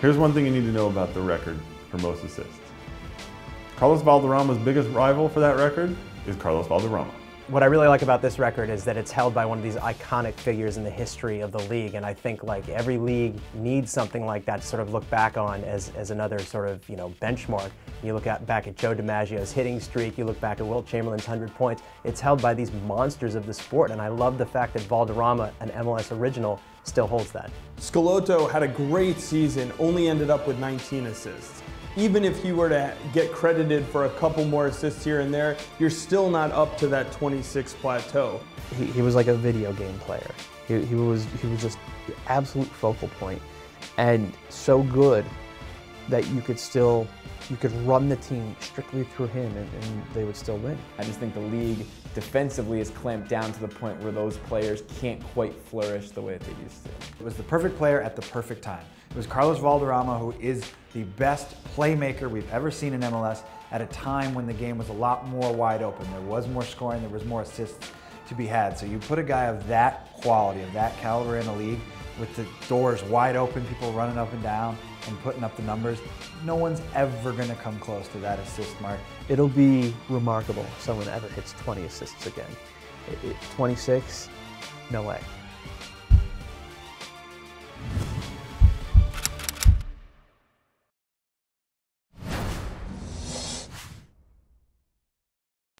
Here's one thing you need to know about the record for most assists. Carlos Valderrama's biggest rival for that record is Carlos Valderrama. What I really like about this record is that it's held by one of these iconic figures in the history of the league, and I think like every league needs something like that to sort of look back on as, as another sort of you know benchmark. You look at, back at Joe DiMaggio's hitting streak, you look back at Wilt Chamberlain's 100 points. It's held by these monsters of the sport, and I love the fact that Valderrama, an MLS original, still holds that. Schelotto had a great season, only ended up with 19 assists even if you were to get credited for a couple more assists here and there, you're still not up to that 26 plateau. He, he was like a video game player. He, he, was, he was just absolute focal point and so good that you could still you could run the team strictly through him and, and, they would still win. I just think the league defensively is clamped down to the point where those players can't quite flourish the way that they used to. It was the perfect player at the perfect time. It was Carlos Valderrama who is the best playmaker we've ever seen in MLS at a time when the game was a lot more wide open. There was more scoring, there was more assists to be had. So you put a guy of that quality, of that caliber in a league with the doors wide open, people running up and down and putting up the numbers, no one's ever going to come close to that assist mark. It'll be remarkable if someone ever hits 20 assists again. It, it, 26, no way.